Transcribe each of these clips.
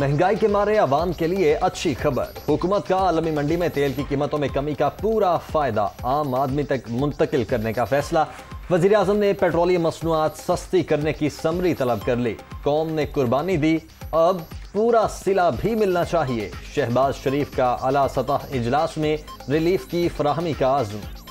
महँगाई के मारे आवाम के लिए अच्छी खबर। हुकूमत का आलमी मंडी में तेल की कीमतों में कमी का पूरा फ़ायदा आम आदमी तक मुंतकिल करने का फैसला। वज़ीर अजम ने पेट्रोलियम मसनूआत सस्ती करने की समरी तलब कर ली। कौम ने कुर्बानी दी। अब पूरा सिला भी मिलना चाहिए। शहबाज शरीफ का अला सतह इजलास में रिलीफ की फराहमी का आज़म।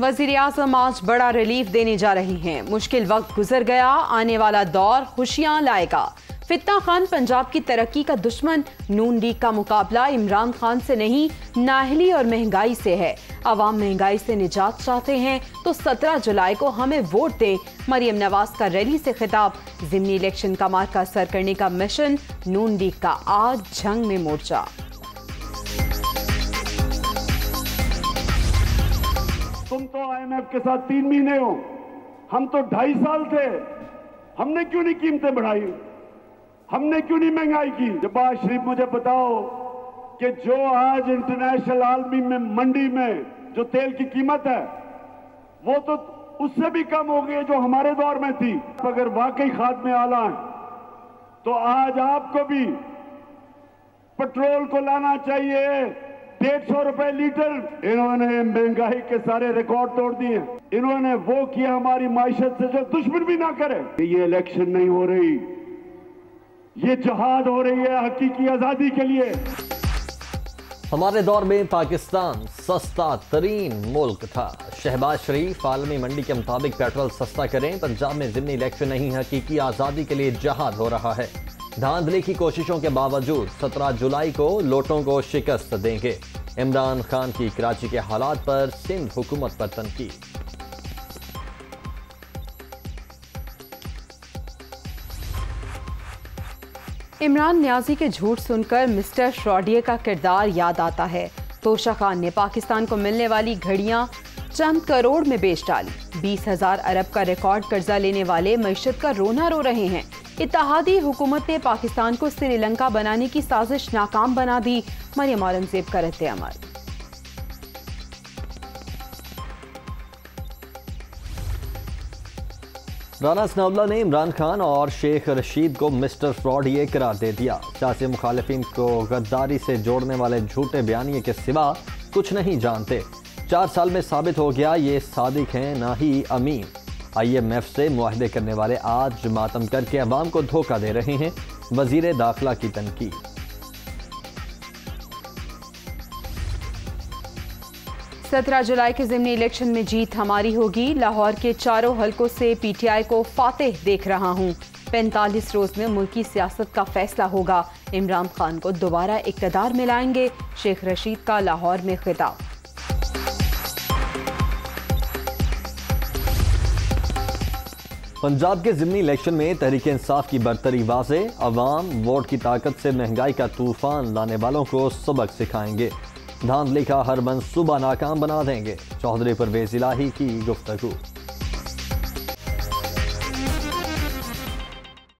वज़ीर आज़म आज बड़ा रिलीफ देने जा रहे हैं। मुश्किल वक्त गुजर गया, आने वाला दौर खुशियाँ लाएगा। फितना खान पंजाब की तरक्की का दुश्मन, नून लीग का मुकाबला इमरान खान से नहीं, नाहली और महँगाई से है। आवाम महँगाई से निजात चाहते हैं तो 17 जुलाई को हमें वोट दें। मरियम नवाज़ का रैली से खिताब। जिमनी इलेक्शन का मार्का सर करने का मिशन, नून लीग का आज जंग में मोर्चा। तुम तो आईएमएफ के साथ तीन महीने हो। हम तो ढाई साल थे। हमने क्यों नहीं कीमतें बढ़ाई? हमने क्यों नहीं महँगाई की? जबाज शरीफ, मुझे बताओ कि जो आज इंटरनेशनल आलमी में, मंडी में जो तेल की कीमत है, वो तो उससे भी कम हो गई जो हमारे दौर में थी। अगर वाकई खाद में आला है तो आज आपको भी पेट्रोल को लाना चाहिए। डेढ़ सौ रुपए लीटर इन्होंने महँगाई के सारे रिकॉर्ड तोड़ दिए। इन्होंने वो किया हमारी माइशत से जो दुश्मन भी ना करे। ये इलेक्शन नहीं हो रही। ये जहाद हो रही है हकीकी आज़ादी के लिए। हमारे दौर में पाकिस्तान सस्ता तरीन मुल्क था। शहबाज शरीफ आलमी मंडी के मुताबिक पेट्रोल सस्ता करें पंजाब में जिमनी इलेक्शन नहीं, हकीकी आज़ादी के लिए जहाद हो रहा है। धांधली की कोशिशों के बावजूद 17 जुलाई को लोटों को शिकस्त देंगे। इमरान खान की कराची के हालात पर सिंध हुकूमत पर तनकीद। इमरान न्याजी के झूठ सुनकर मिस्टर फ्रॉडिये का किरदार याद आता है। तोशा खान ने पाकिस्तान को मिलने वाली घड़ियाँ चंद करोड़ में बेच डाली। बीस हज़ार अरब का रिकॉर्ड कर्जा लेने वाले मीशत का रोना रो रहे हैं। इतिहादी हुकूमत ने पाकिस्तान को श्रीलंका बनाने की साजिश नाकाम बना दी। मरियम औरंगज़ेब का रद्द अमल। राना सनाउल्ला ने इमरान खान और शेख रशीद को मिस्टर फ्रॉड ये करार दे दिया। सियासी मुखालफिन को गद्दारी से जोड़ने वाले झूठे बयानिए के सिवा कुछ नहीं जानते। चार साल में साबित हो गया ये सादिक हैं, ना ही अमीन। आईएमएफ से मुआहदे करने वाले आज मातम करके अवाम को धोखा दे रहे हैं वज़ीर दाखिला की तनकीद। सत्रह जुलाई के जिमनी इलेक्शन में जीत हमारी होगी। लाहौर के चारों हलकों से पीटीआई को फातेह देख रहा हूँ। पैंतालीस रोज में मुल्की सियासत का फैसला होगा। इमरान खान को दोबारा इकतदार में लाएँगे शेख रशीद का लाहौर में खिताब। पंजाब के जिमनी इलेक्शन में तहरीक इंसाफ की बरतरी वाजे, अवाम वोट की ताकत से महँगाई का तूफ़ान लाने वालों को सबक सिखाएँगे। धांधली का हर मंसूबा नाकाम बना देंगे। चौधरी परवेज इलाही की गुफ्तगू।